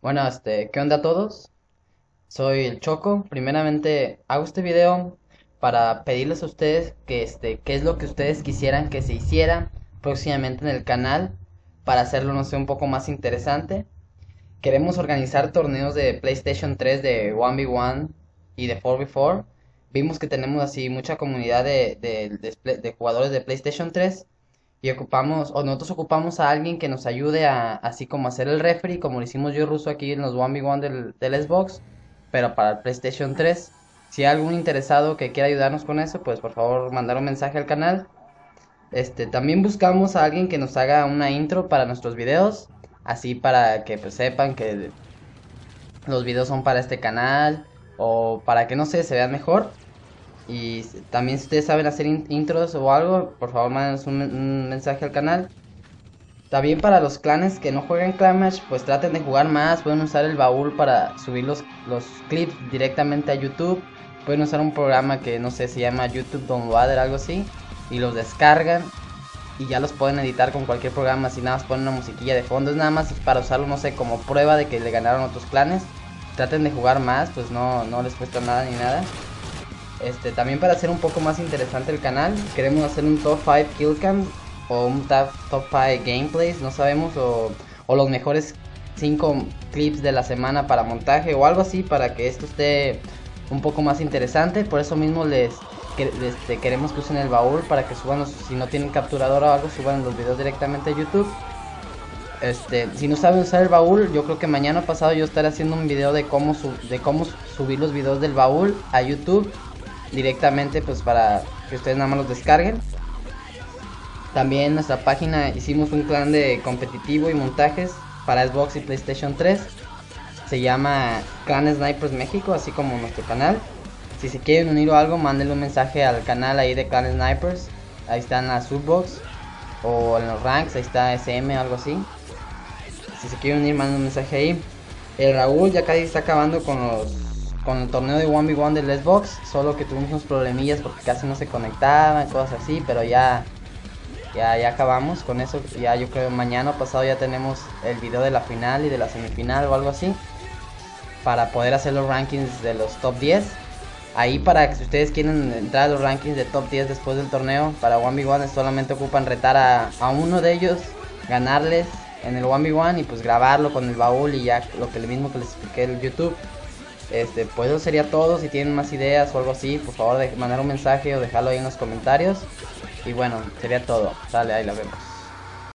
Bueno, este, ¿qué onda a todos? Soy el Choco. Primeramente, hago este video para pedirles a ustedes que este, qué es lo que ustedes quisieran que se hiciera próximamente en el canal para hacerlo, no sé, un poco más interesante. Queremos organizar torneos de PlayStation 3 de 1v1 y de 4v4. Vimos que tenemos así mucha comunidad de, de, jugadores de PlayStation 3 y ocupamos, o nosotros ocupamos a alguien que nos ayude a, así como hacer el referee, como lo hicimos yo ruso aquí en los 1v1 del, del Xbox, pero para el PlayStation 3. Si hay algún interesado que quiera ayudarnos con eso, pues por favor mandar un mensaje al canal. Este, también buscamos a alguien que nos haga una intro para nuestros videos, así para que pues, sepan que los videos son para este canal o para que no sé, se vean mejor. Y también si ustedes saben hacer intros o algo, por favor mándenos un, mensaje al canal. También para los clanes que no jueguen Clan Match, pues traten de jugar más. Pueden usar el baúl para subir los, los clips directamente a YouTube. Pueden usar un programa que no sé, se llama YouTube Downloader, algo así. Y los descargan y ya los pueden editar con cualquier programa. Si nada más ponen una musiquilla de fondo, es nada más para usarlo, no sé, como prueba de que le ganaron otros clanes. Traten de jugar más, pues no, no les cuesta nada ni nada. Este, también para hacer un poco más interesante el canal, queremos hacer un top 5 killcam o un top, top 5 gameplays, no sabemos, o, los mejores 5 clips de la semana para montaje o algo así para que esto esté un poco más interesante. Por eso mismo les, que, este, queremos que usen el baúl para que suban, los, si no tienen capturador o algo, suban los videos directamente a YouTube. Este, si no saben usar el baúl, yo creo que mañana pasado yo estaré haciendo un video de cómo, de cómo subir los videos del baúl a YouTube directamente pues para que ustedes nada más los descarguen. También en nuestra página hicimos un clan de competitivo y montajes para Xbox y PlayStation 3. Se llama Clan Snipers México, así como nuestro canal. Si se quieren unir o algo, mándenle un mensaje al canal ahí de Clan Snipers. Ahí está en la subbox o en los ranks, ahí está SM o algo así. Si se quieren unir, manden un mensaje ahí. El Raúl ya casi está acabando con los con el torneo de 1v1 del Xbox, solo que tuvimos unos problemillas porque casi no se conectaban, cosas así, pero ya, ya, ya acabamos con eso, ya yo creo mañana pasado ya tenemos el video de la final y de la semifinal o algo así, para poder hacer los rankings de los top 10. Ahí para que si ustedes quieren entrar a los rankings de top 10 después del torneo, para 1v1 solamente ocupan retar a, a uno de ellos, ganarles en el 1v1 y pues grabarlo con el baúl y ya lo que mismo que les expliqué en YouTube. Este, pues eso sería todo. Si tienen más ideas o algo así, por favor, de mandar un mensaje o dejarlo ahí en los comentarios. Y bueno, sería todo. Dale, ahí la vemos.